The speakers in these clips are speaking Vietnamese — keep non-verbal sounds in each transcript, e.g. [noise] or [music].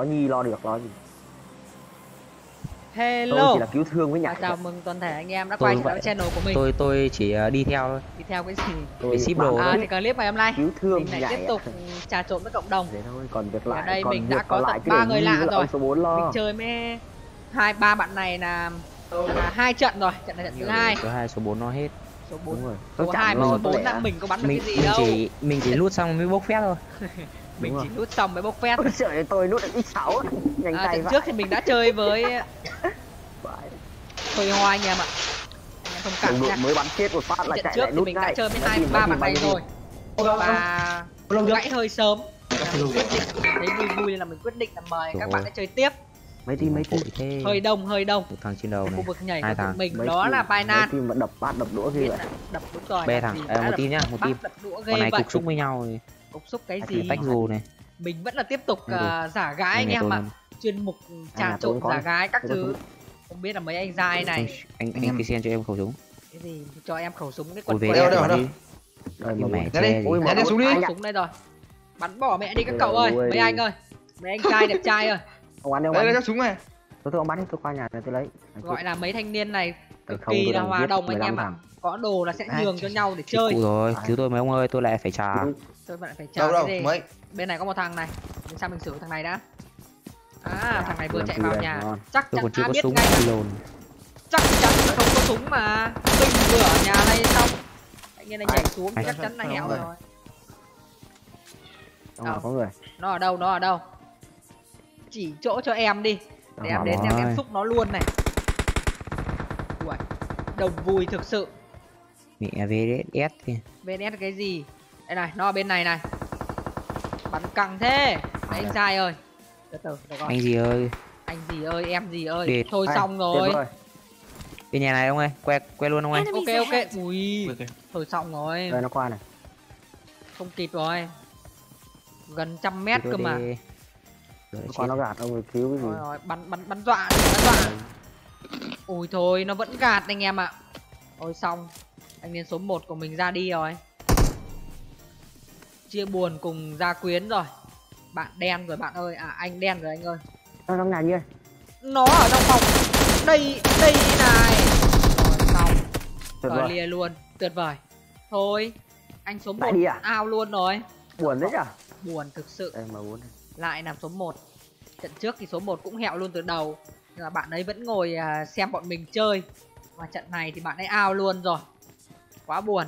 có nhi lo được lo gì? Tôi hello chỉ là cứu thương với À, nhảy chào mừng toàn thể anh em đã Tôi quay trở lại channel của mình. Tôi tôi chỉ ờ, đi theo thôi. Đi theo cái gì? Tôi ship đồ à, thì clip ngày hôm nay. Cứu thương mình lại tiếp tục trà trộn với cộng đồng. Thế thôi còn việc Ở lại đây còn mình đã có tận ba người lạ rồi. số 4 mình lo chơi với hai ba bạn này là là hai trận rồi. Trận này trận thứ hai. số hai số 4 nó hết. Số đúng 4 rồi. Số tôi hai chẳng và lo số bốn tôi là lẽ mình có bắn được mình cái gì mình đâu. chỉ mình chỉ [laughs] lút xong mới bốc phét thôi [laughs] mình Đúng chỉ rồi. nút xong với bốc phét ôi trời tôi nút được x6 nhanh à, tay trước thì mình đã chơi với Khơi Hoa anh em ạ. Anh em thông cảm nha. mới bắn chết một phát là chạy trước lại nút mình đã ngay. chơi với Mấy hai ba mấy bạn team, này mấy rồi. Và gãy hơi sớm. Nên là mình quyết định thấy vui vui nên là mình quyết định là mời các bạn ấy chơi tiếp. Mấy team mấy team thế. Hơi đông hơi đông. Một thằng trên đầu khu này. vực nhảy Hai thằng. mình Mấy đó team, là mấy Binance team mà đập bát đập đũa gì vậy. đập đúng rồi Be thằng. À, Đã một team nhá, một team. ghê này cục xúc với nhau rồi cục xúc cái gì tách dù này. mình vẫn là tiếp tục à, giả gái anh em ạ. chuyên mục trà À, tôi trộn giả gái các thứ. không biết là mấy anh giai này. anh anh anh cho em khẩu súng. Cái gì? Cho em khẩu súng cái quần về quần Đâu, đâu, đâu. đi. gì. Ôi, Nhá, đem một- xuống đi. súng đây rồi. Bắn bỏ mẹ đi các cậu ơi. Mấy anh ơi. Mấy anh trai đẹp trai ơi. Ông bắn đi ông đây đi. các súng này. Tôi tôi ông bắn đi tôi qua nhà này tôi lấy. Gọi là mấy thanh niên này cực không, kỳ là hòa đồng anh 15 em ạ. có đồ là sẽ À, nhường cho nhau để chơi. rồi cứu tôi mấy ông ơi tôi lại phải trả tôi bạn phải đâu chào đâu cái gì? mấy? Bên này có một thằng này. Mình sang mình xử thằng này đã. À Dạ, thằng này vừa chạy vào nhà. ngon. chắc tôi chắn có biết súng ngay lồn chắc chắn là không có súng mà. Mình vừa ở nhà này xong. Anh nghe này nhảy xuống chắc chắn là hẻo rồi. Đâu? có người. Nó ở đâu nó ở đâu? Chỉ chỗ cho em đi. Để em đến em em xúc nó luôn này. Uầy, đồng vui thực sự. Mẹ VSS thì VNS là cái gì đây này nó ở bên này này. Bắn căng thế. Đấy anh trai ơi. Từ từ được rồi. Anh gì ơi? Anh gì ơi em gì ơi? Địt. thôi xong rồi. bên nhà này ông ơi que que luôn ông ơi. Ok ok. ui. Thôi xong rồi. Đây nó qua này. Không kịp rồi. Gần trăm mét cơ mà. đi. Qua nó gạt ông rồi cứu cái gì? Rồi rồi bắn bắn bắn dọa bắn dọa. Ui thôi nó vẫn gạt anh em ạ. Ôi xong. Anh niên số 1 của mình ra đi rồi chia buồn cùng gia quyến rồi. Bạn đen rồi bạn ơi. À anh đen rồi anh ơi. Nó trong nhà như ơi nó ở trong phòng. Đây đây này. Rồi xong. Tuyệt rồi lìa luôn. Tuyệt vời. Thôi anh số 1 Lại đi à? ao luôn rồi. Buồn đấy nhở? Buồn thực sự. Đây mà bốn lại nằm số 1 trận trước thì số 1 cũng hẹo luôn từ đầu. Nhưng mà bạn ấy vẫn ngồi à, xem bọn mình chơi. Và trận này thì bạn ấy ao luôn rồi. Quá buồn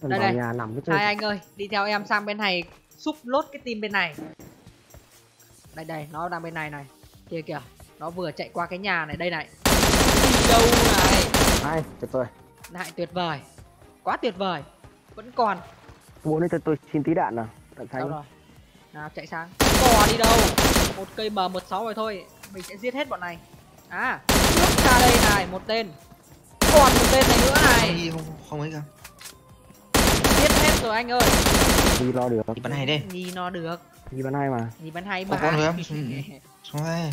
Đây, đây. nhà nằm cái chơi hai anh ơi đi theo em sang bên này xúc lốt cái team bên này. Đây đây nó đang bên này này. Kia kìa nó vừa chạy qua cái nhà này đây này. Đi đâu này? Hai tuyệt vời. Lại tuyệt vời. Quá tuyệt vời. Vẫn còn. Bốn đây tôi, tôi xin tí đạn nào. Đạn đâu xanh rồi? Nào chạy sang. Bò đi đâu. Một cây m 16 rồi thôi. Mình sẽ giết hết bọn này. À trước ra đây này một tên. Còn một tên này nữa này. Không không ấy cả rồi anh ơi. Đi lo được. Đi bắn này đây nhì nó được. Đi bắn hai mà. Nhì bắn hay mà con nữa. Em. [laughs] Xuống đây.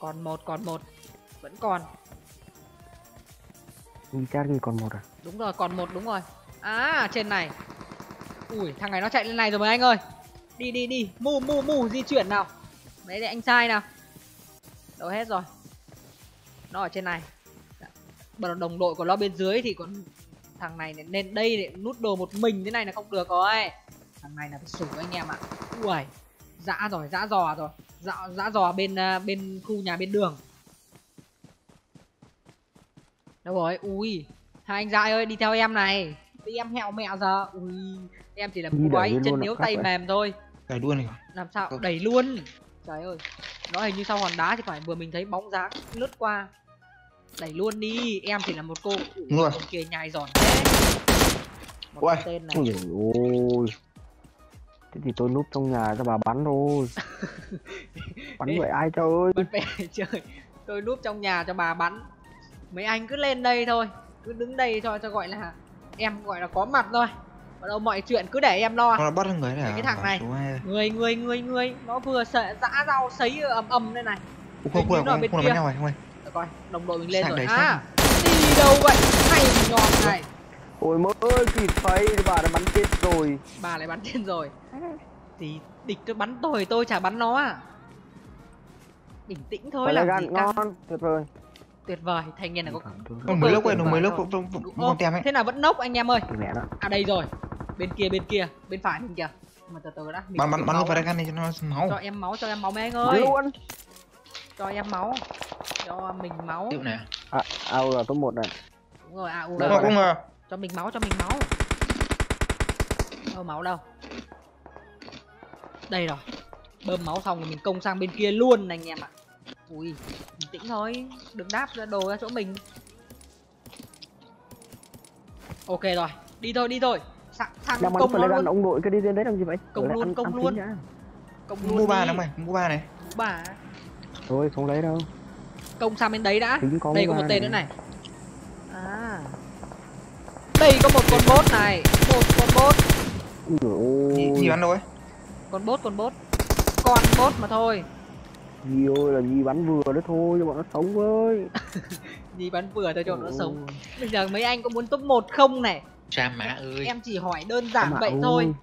Còn một còn một. Vẫn còn. Đi chat còn một à? Đúng rồi còn một đúng rồi. À trên này. Ui thằng này nó chạy lên này rồi mấy anh ơi. Đi đi đi. Mu mu mu di chuyển nào. Đấy để anh trai nào. Đâu hết rồi. Nó ở trên này. Bảo đồng đội của nó bên dưới thì còn thằng này nên đây để nút đồ một mình thế này là không được rồi. Thằng này là phải sủ anh em ạ. Ui dã rồi dã dò rồi. Dã dã dò bên à, bên khu nhà bên đường. Đâu rồi? Ui hai anh dại ơi đi theo em này. Đi em hẹo mẹ giờ. Ui em chỉ là đẩy quái luôn chân khác tay vậy. mềm thôi. Cày đuôi này làm sao? Đẩy luôn. Trời ơi nó hình như sau hòn đá thì phải vừa mình thấy bóng dáng lướt qua đẩy luôn đi em chỉ là một cô. Ông kia nhai giòn thế một Uầy. tên này ôi thế thì tôi núp trong nhà cho bà bắn thôi bắn vậy ai ơi bật về chơi tôi núp trong nhà cho bà bắn mấy anh cứ lên đây thôi cứ đứng đây cho cho gọi là em gọi là có mặt thôi còn đâu mọi chuyện cứ để em lo nó bắt người này à cái thằng này. người người người người nó vừa sợ dã rau sấy ầm ầm đây này không không không không bắn nhau này không ơi Để coi đồng đội mình lên Sang rồi. đấy, à đi đâu vậy? Hay nhọn này. Ôi mơ ơi kịp thấy bà đã bắn chết rồi. Bà lại bắn trên rồi. Thì địch cứ bắn tôi tôi chả bắn nó à bình tĩnh thôi lấy gì ngon tuyệt vời. Tuyệt vời thanh niên này có Còn mới lúc rồi. vẫn vẫn Đúng vẫn còn không? tem ấy. thế nào vẫn nốc anh em ơi? À đây rồi. Bên kia bên kia bên phải mình kìa mà từ từ đã mình Bắn bắn bắn vào gan này cho nó máu. cho em máu cho em máu mấy anh ơi. Luôn cho em máu. Cho mình máu. Chịu nè. à ao là top một này. Đúng rồi à u Đây cũng ờ, cho mình máu cho mình máu. Đâu máu đâu. Đây rồi. Bơm máu xong rồi mình công sang bên kia luôn này anh em ạ. Ui bình tĩnh thôi. Đừng đáp ra đồ ra chỗ mình. Ok rồi. Đi thôi đi thôi. Sang, sang đang công nó luôn. ông đội cái đi đến đấy làm gì vậy? Công luôn, công luôn. công luôn mua ba nè mày, mua ba này. bà thôi không lấy đâu. Công sang bên đấy đã. Đây có một tên nữa này. à. Đây có một con bot này. Một con ôi. gì bắn đâu ấy? con bot con bot. Con bot mà thôi. Nhi ơi là Nhi bắn vừa đấy thôi cho bọn nó sống với. [laughs] Đi bắn vừa cho cho nó Ôi, sống. Bây giờ mấy anh có muốn top một không này? Cha má ơi. em chỉ hỏi đơn giản vậy ôi. thôi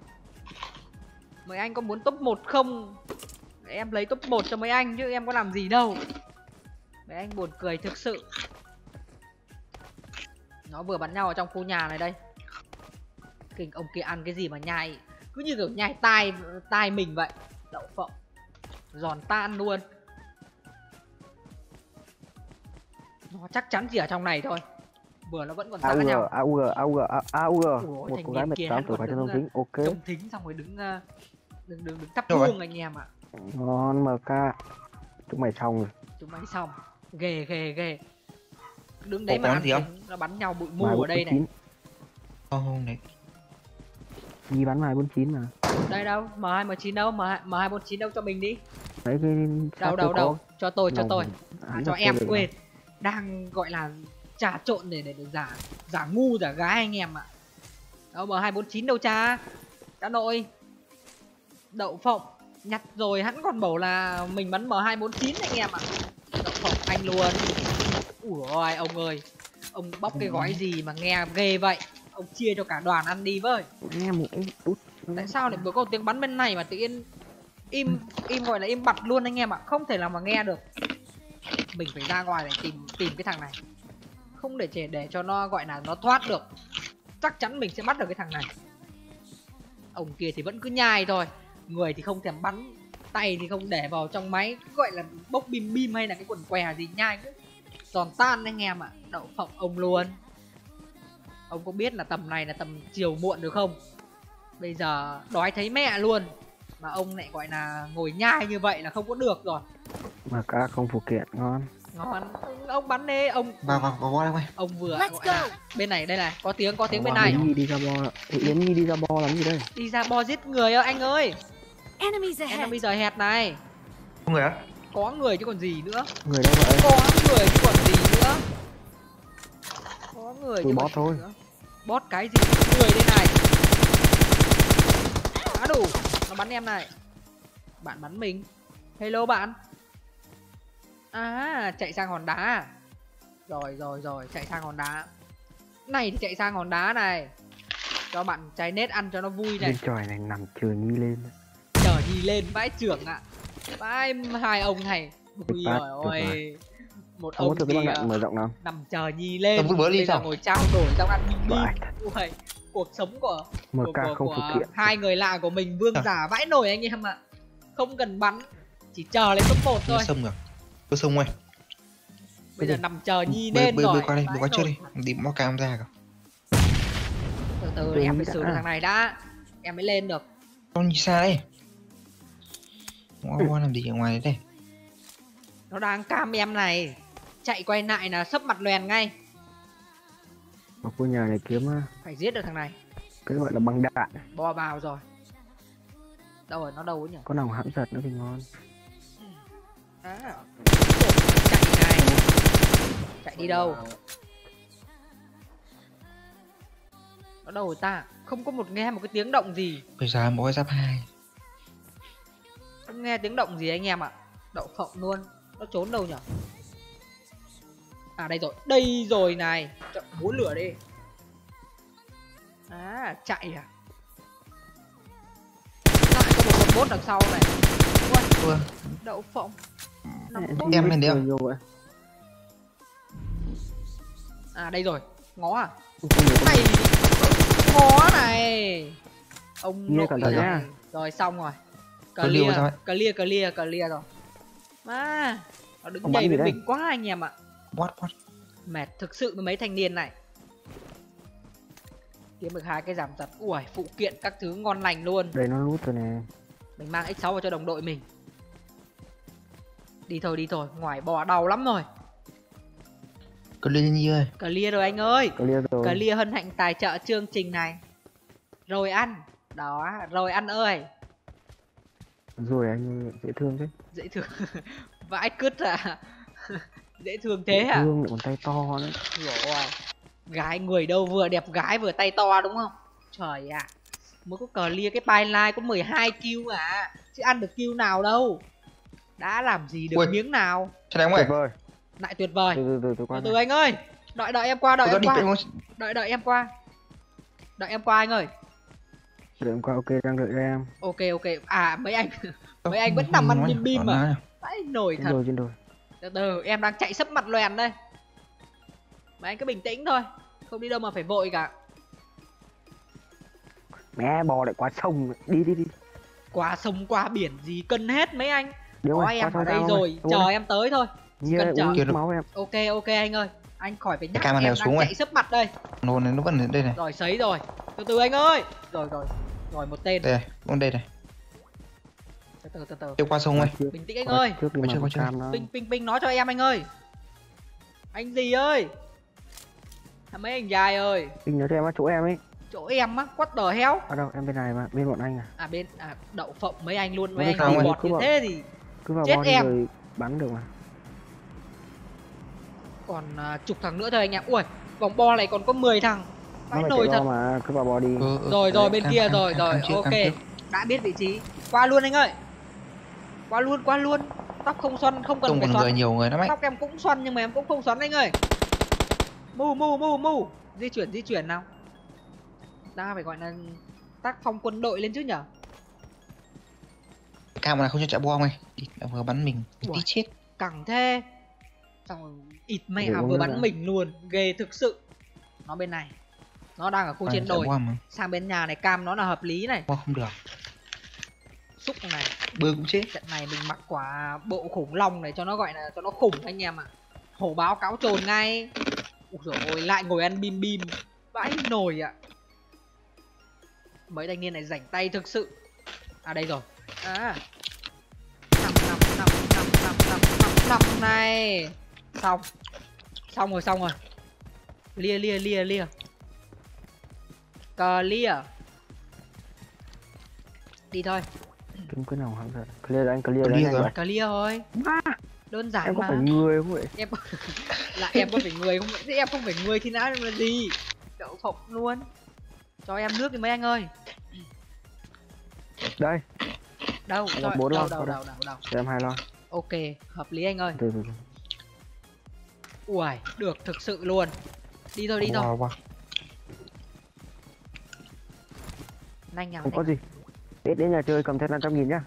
mấy anh có muốn top một không? Để em lấy top một cho mấy anh chứ em có làm gì đâu. Mấy anh buồn cười thực sự. Nó vừa bắn nhau ở trong khu nhà này đây. Kinh ông kia ăn cái gì mà nhai cứ như kiểu nhai tai tai mình vậy. Đậu phộng. Giòn tan luôn. Nó chắc chắn chỉ ở trong này thôi. Vừa nó vẫn còn AUG nhau. AUG AUG AUG một cô gái niên mệt kia tám hắn tuổi còn phải đứng, thông tính ok. trông thính xong rồi đứng ờ, đứng đứng đứng thắp hương anh em ạ ngon MK chúng mày xong rồi. Chúng mày xong. Ghê ghê ghê. Đứng đấy Ủa, mà ăn gì không? nó bắn nhau bụi mù ở đây này. 49. Không không đấy. Nhi bắn mai 49 mà. Đây đâu? M 2 m 9 đâu? M m 2 4 9 đâu cho mình đi. Đấy cái đâu đâu đâu? có. cho tôi cho tôi. à, cho em quên. đang gọi là trà trộn để để, để giả giả ngu giả gái anh em ạ. Đâu m 2 4 9 đâu cha? Cha nội. Đậu phộng nhặt rồi hắn còn bảo là mình bắn m 2 4 9 anh em ạ. Đậu phộng anh luôn. Ủa ôi ông ơi. Ông bóc cái gói gì mà nghe ghê vậy? Ông chia cho cả đoàn ăn đi với. Tại sao lại vừa có tiếng bắn bên này mà tự nhiên im im gọi là im bặt luôn anh em ạ? Không thể nào mà nghe được. Mình phải ra ngoài để tìm tìm cái thằng này. Không để để để cho nó gọi là nó thoát được. Chắc chắn mình sẽ bắt được cái thằng này. Ông kia thì vẫn cứ nhai thôi người thì không thèm bắn tay thì không để vào trong máy gọi là bốc bim bim hay là cái quần què gì nhai cứ giòn tan anh em ạ đậu phộng ông luôn. Ông có biết là tầm này là tầm chiều muộn được không? Bây giờ đói thấy mẹ luôn mà ông lại gọi là ngồi nhai như vậy là không có được rồi. MK không phụ kiện ngon. Ngon. Ông bắn đi ông Vào vào vào đây mày. ông vừa Let's gọi là bên này đây này có tiếng có tiếng bên này. Yến Nhi đi ra bo Yến Nhi đi ra bo làm gì đây? Đi ra bo giết người ơi anh ơi Enemies ahead. giờ hẹt này. Không người á? có người chứ còn gì nữa. Người đâu vậy? Có người chứ còn gì nữa. Có người Tụi chứ bot còn thôi. gì nữa. Bot cái gì? Người đây này. Đã đủ. Nó bắn em này. Bạn bắn mình. Hello bạn. À chạy sang hòn đá. À? rồi rồi rồi. Chạy sang hòn đá. Này thì chạy sang hòn đá này. Cho bạn trái nết ăn cho nó vui này. Bên trời này nằm chờ Nhi lên đi lên vãi trưởng ạ vãi hai ông này ui rồi ôi một không ông thì mở rộng nào nằm chờ nhi lên bây giờ sao? ngồi trao đổi xong ăn bim Vãi. ui cuộc sống của của, MK của, không của phụ kiện hai người lạ của mình vương À. giả vãi nổi anh em ạ không cần bắn chỉ chờ lên top một thôi sông rồi. Có sông mày. bây giờ nằm chờ nhi lên bơi rồi bơi qua đây, bơi qua trước đi. Đi móc cam ra cả. từ từ em phải xử thằng này đã em mới lên được Con đi xa đây. Qua làm gì ở ngoài đấy đây? nó đang cam em này. Chạy quay lại là sấp mặt loèn ngay. Ở khu nhà này kiếm á, phải giết được thằng này. cái gọi là băng đạn. Bò vào rồi. Đâu rồi nó đâu ấy nhỉ? Có nào hãm giật nữa thì ngon. À, chạy này. Chạy đi đâu? Nó đâu rồi ta? Không có một nghe một cái tiếng động gì. Bây giờ mỗi giáp hai. Không nghe tiếng động gì anh em ạ. Đậu phộng luôn. Nó trốn đâu nhỉ? À đây rồi. Đây rồi này. Chọn búa lửa đi. À chạy à? Lại có một con bốt đằng sau này. Ui, đậu phộng. Em Em lên vậy. à đây rồi. Ngó à? Này ngó này. Ông Nghe thận rồi. rồi xong rồi Clear ấy? clear clear clear rồi. Mà nó đứng nhảy gì với mình quá anh em ạ. What what mệt thực sự với mấy thanh niên này. Kiếm được hai cái giảm giật. Ui phụ kiện các thứ ngon lành luôn. Đây nó lút rồi nè. mình mang x6 vào cho đồng đội mình. Đi thôi đi thôi. Ngoài bò đau lắm rồi. Lên nhi ơi? Clear rồi anh ơi. Clear rồi. clear hân hạnh tài trợ chương trình này. Rồi ăn. Đó rồi ăn ơi Rồi anh dễ thương thế. dễ thương. [laughs] Vãi cứt à? [laughs] Dễ thương thế Dễ à thương lại còn tay to nữa. rồi gái người đâu vừa đẹp gái vừa tay to đúng không? Trời ạ. Mới có clear cái byline có 12 kill à? Chứ ăn được kill nào đâu? Đã làm gì được Ui. miếng nào? Sao đánh Tuyệt mày vời. lại tuyệt vời. Từ từ từ từ từ từ này. anh ơi đợi đợi em qua đợi tôi em qua. đợi đợi em qua. Đợi em qua anh ơi Qua ok đang đợi cho em. ok ok. À mấy anh mấy anh vẫn nằm ăn bim bim mà vãi nổi thật. trên đồi. từ từ em đang chạy sấp mặt loèn đây. Mấy anh cứ bình tĩnh thôi. Không đi đâu mà phải vội cả. Mẹ bò lại qua sông. Đi đi đi. qua sông qua biển gì cân hết mấy anh. Đi có em ở đây rồi. Đúng chờ rồi. em tới thôi. Cần này chờ. máu em. ok ok anh ơi. Anh khỏi phải nhắc em này đang xuống rồi. chạy sấp mặt đây. Nôn này nó vẫn ở đây này. Rồi sấy rồi. Từ từ anh ơi. Rồi rồi rồi một tên đây vẫn đây này từ từ từ từ đi qua sông ơi bình tĩnh anh qua ơi Trước đi Qua mà chưa, có chưa? ping ping ping nói cho em anh ơi anh gì ơi à, mấy anh dài ơi Ping nhớ cho em á, chỗ em ấy. chỗ em á quất đờ heo Ở đâu? Em bên này mà, bên bọn anh à. à bên à đậu phộng mấy anh luôn mấy Mấy anh thằng đi bọt như thế thì Cứ vào Chết em. rồi bắn được mà. còn à, chục thằng nữa thôi anh em ui vòng bo này còn có 10 thằng Nó phải chạy thật. mà, cứ vào bo đi. ừ, ừ. rồi rồi bên Cam, kia cam, rồi cam, rồi cam ok. cam đã biết vị trí. Qua luôn anh ơi. Qua luôn qua luôn. Tóc không xoăn không cần phải người xoăn. nhiều người lắm ấy. Tóc em cũng xoăn nhưng mà em cũng không xoắn anh ơi. Mu mu mu mu. Di chuyển di chuyển nào. Ta phải gọi là tác phong quân đội lên chứ nhở? Cam này không cho chạy bom đã vừa bắn mình Ủa. tí chết. cẳng thế. Xong rồi ịt mẹ vừa bắn mình luôn. Ghê thực sự. Nó bên này nó đang ở khu Ai trên đồi. sang bên nhà này cam nó là hợp lý này. Bom không được. Xúc này bơi cũng chết. Trận này mình mặc quả bộ khủng long này cho nó gọi là cho nó khủng anh em ạ. Hổ báo cáo trồn ngay. Ui dồi ôi lại ngồi ăn bim bim. Vãi nồi ạ. Mấy thanh niên này rảnh tay thực sự. À đây rồi. À. Năm năm năm năm năm năm năm năm này. Xong. Xong rồi xong rồi. Lia lia lia lia clear. Đi thôi. Kiếm cái nào hẳn rồi. Clear rồi anh, clear rồi Clear anh. rồi. clear thôi. Đơn giản Em có mà. phải người không vậy? em [laughs] là em có phải người không thế em không phải người thì đã là gì? Đậu phộng luôn. Cho em nước đi mấy anh ơi. Đây, đâu? Em cho có bốn đâu đâu có đâu đâu đâu. Cho em hai lon. ok hợp lý anh ơi. Từ từ từ. ui được thực sự luôn. Đi thôi đi thôi nhanh nhàng Không có gì. [laughs] Tết đến nhà chơi cầm thêm 500 nghìn nhá.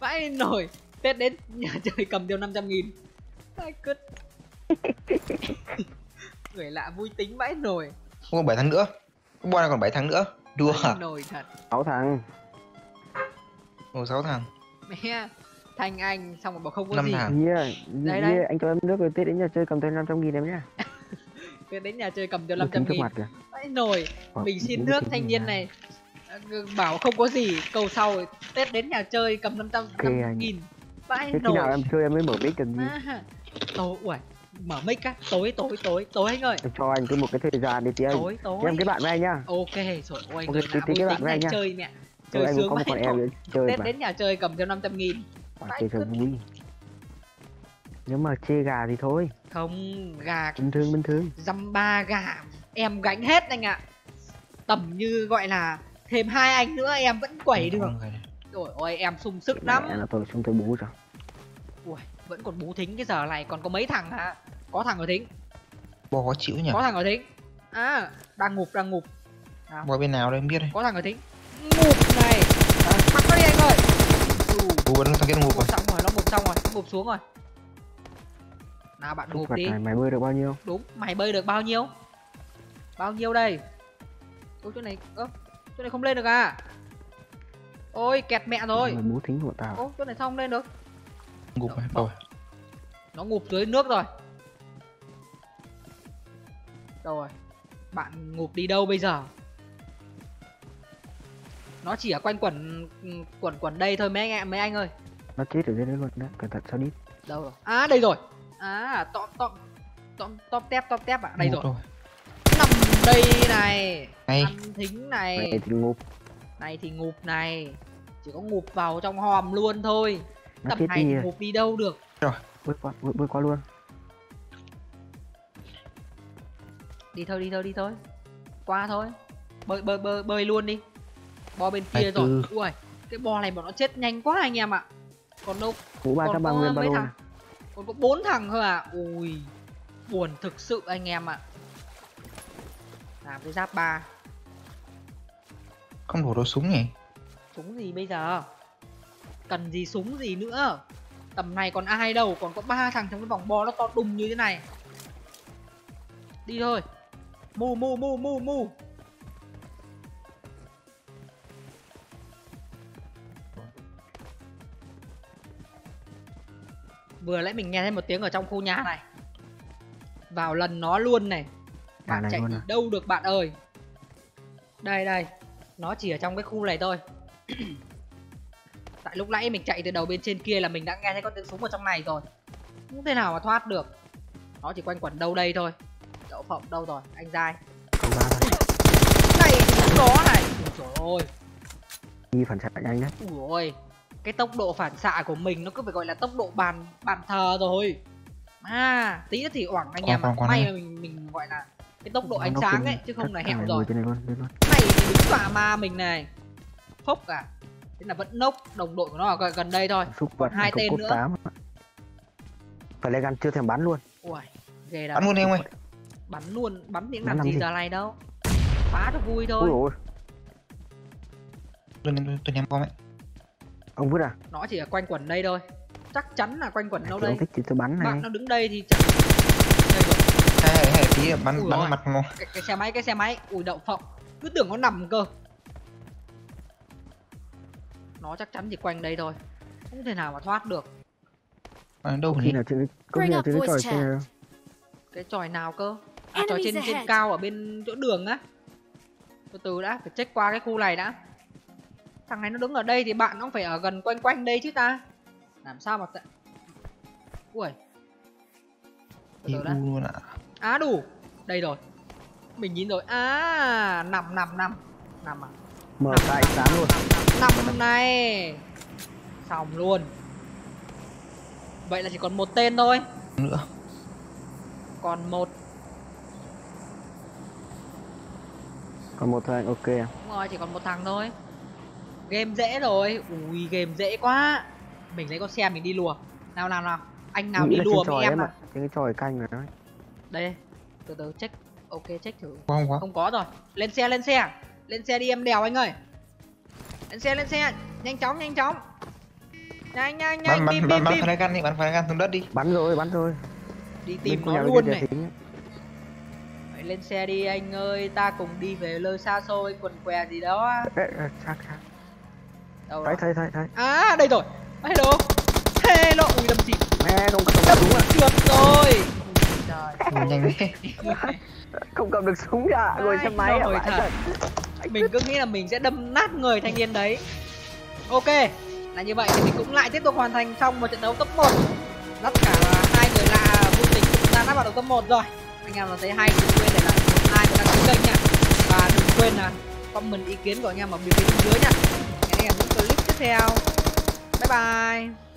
vãi nổi tết đến nhà chơi cầm theo 500 nghìn Ai cứt [laughs] người lạ vui tính vãi nổi không còn bảy tháng nữa bom này còn 7 tháng nữa đùa Vãi nổi thật 6 thằng. một sáu thằng mẹ thanh anh xong rồi bảo không có Năm gì thằng. Yeah, Đây, yeah, đây. anh cho em nước rồi Tết đến nhà chơi cầm thêm 500 nghìn em nhá. [laughs] tết đến nhà chơi cầm Được 500 kính trước nghìn nổi Ờ, mình xin nước thanh niên này. Ờ, bảo không có gì. Câu sau tết đến nhà chơi cầm 500 Ok anh. nghìn. Vãi Thế khi nào em chơi em mới mở mic cần gì? à, tối ui mở mic á. Tối tối tối. Tối anh ơi. Em cho anh cứ một cái thời gian đi tí anh. tối tối. Cho em cái bạn với anh nhá. ok rồi. Ôi Ok, người tí- cái bạn với anh nha. chơi mẹ. Chơi anh sướng có một con em chơi tết đến nhà chơi cầm theo 500 nghìn. Vãi chơi cho vui. Nếu mà chê gà thì thôi. không gà Bình thường bình thường. dăm ba gà. Em gánh hết anh ạ. Tầm như gọi là thêm hai anh nữa em vẫn quẩy được. rồi ôi em sung sức lắm. Mẹ là tôi xuống tôi bú rồi. ui vẫn còn bú thính cái giờ này còn có mấy thằng hả? Có thằng ở thính. Bò khó chịu nhỉ? Có thằng ở thính. À đang ngục đang ngục bò bên nào đây không biết đây? Có thằng ở thính. Ngục này. À, bắt nó đi anh ơi. Xuống rồi nào bạn ngụp vật đi. này mày bơi được bao nhiêu? Đúng mày bơi được bao nhiêu? Bao nhiêu đây? Ôi chỗ này ơ chỗ này không lên được à? Ôi kẹt mẹ rồi. Mày bố thính của tao. Ô chỗ này sao không lên được? Này, đâu. rồi. nó ngụp dưới nước rồi. Đâu rồi? Bạn ngụp đi đâu bây giờ? Nó chỉ ở quanh quẩn quẩn quẩn đây thôi mấy anh em mấy anh ơi. Nó chết ở dưới đấy luôn đấy cẩn thận sao đi đâu rồi? À đây rồi à top top top top tép top tép à đây Ngục rồi. nằm đây này. Này. ăn thính này. Mày thì ngục này thì ngụp này. Chỉ có ngụp vào trong hòm luôn thôi. Nó tầm chết này đi thì rồi. ngụp đi đâu được? Bơi qua bơi, bơi qua luôn. Đi thôi đi thôi đi thôi. Qua thôi. Bơi bơi bơi bơi luôn đi. Bo bên kia rồi. ui cái bo này bọn nó chết nhanh quá anh em ạ. Còn đâu? Mũ ba còn mấy thằng còn có bốn thằng thôi à. Ui buồn thực sự anh em ạ. Làm cái giáp ba. Không đổ đồ súng nhỉ? súng gì bây giờ? Cần gì súng gì nữa? Tầm này còn ai đâu còn có ba thằng trong cái vòng bo nó to đùng như thế này. Đi thôi. Mu mu mu mu mu vừa nãy mình nghe thấy một tiếng ở trong khu nhà này. Vào lần nó luôn này. Bạn này chạy luôn đi à? đâu được bạn ơi? Đây đây. Nó chỉ ở trong cái khu này thôi. [clears throat] Tại lúc nãy mình chạy từ đầu bên trên kia là mình đã nghe thấy có tiếng súng ở trong này rồi. Không thể nào mà thoát được. Nó chỉ quanh quẩn đâu đây thôi. Đậu phộng đâu rồi? Anh dai này có này. Ui trời ơi. Đi phản xạ nhanh đấy. Ui ôi cái tốc độ phản xạ của mình nó cứ phải gọi là tốc độ bàn bàn thờ rồi. À tí nữa thì oảng anh em còn may mà mình mình gọi là cái tốc độ ánh sáng ấy chứ không là hẹo rồi. này thì đứng tỏa ma mình này. Phốc à. Thế là vẫn nốc đồng đội của nó ở gần- đây thôi. Hai tên nữa. phải lên gan chưa thèm bắn luôn. Ui ghê Bắn đâu luôn em ơi. bắn luôn bắn những Bắn làm làm gì gì? giờ này đâu. Phá cho vui thôi. Ui ôi. Tôi, tôi ném bom ấy. Ông vứt à? Nó chỉ ở quanh quẩn đây thôi. Chắc chắn là quanh quẩn đâu Thì đây. thích thì tôi bắn này. Bạn nó đứng đây thì rồi Hay, hay, hay tí là bắn, Ui bắn ôi. mặt nó. cái, cái xe máy cái xe máy. Ui đậu phộng. Cứ tưởng nó nằm cơ. Nó chắc chắn chỉ quanh đây thôi. Không thể nào mà thoát được. À, đâu khi nhỉ? nào trên có khi nào trên cái voice trò chat. xe cái tròi nào cơ? À tròi trên trên cao ở bên chỗ đường á. Từ từ đã phải check qua cái khu này đã thằng này nó đứng ở đây thì bạn nó phải ở gần quanh quanh đây chứ ta. Làm sao mà tệ ui. Đã. luôn ạ. á đủ. Đây rồi. Mình nhìn rồi. À nằm nằm nằm. Nằm à? Mở nằm, nằm, sáng luôn. nằm, nằm, nằm này. Xong luôn. Vậy là chỉ còn một tên thôi. Nữa. còn một. Còn một thôi ok. À? Đúng rồi, chỉ còn một thằng thôi Game dễ rồi. Ui, game dễ quá. Mình lấy con xe mình đi lùa. Nào nào nào. Anh nào Nghĩ đi lùa với em à cái tròi canh rồi đấy. Đây, từ từ check. Ok, check thử. Không quá. Không có rồi. Lên xe, lên xe. Lên xe đi em đèo anh ơi. Lên xe, lên xe. Nhanh chóng, nhanh chóng. Nhanh, nhanh, nhanh. Bắn, Bim, bắn, bắn, bim, bắn phải gan đi, bắn phải gan xuống đất đi. bắn rồi bắn rồi. Đi tìm nó luôn này. Vậy lên xe đi anh ơi. Ta cùng đi về nơi xa xôi Quần què gì đó. Ê, [laughs] chắc chắc Đâu thấy thấy thấy thấy. À, đây rồi. Hello. Hello Ui, đâm xịt mẹ không cầm [laughs] được súng à trượt rồi. Trời nhanh không cầm được súng à ngồi xe máy à thật. mình cứ nghĩ là mình sẽ đâm nát người thanh niên đấy. Ok là như vậy thì mình cũng lại tiếp tục hoàn thành xong một trận đấu top 1 tất cả hai người lạ vô tình chúng ta đã vào được top 1 rồi. Anh em nào thấy hay đừng quên để lại một like và đăng ký kênh nha. Và đừng quên là comment ý kiến của anh em ở bên dưới nha hẹn những clip tiếp theo. Bye bye.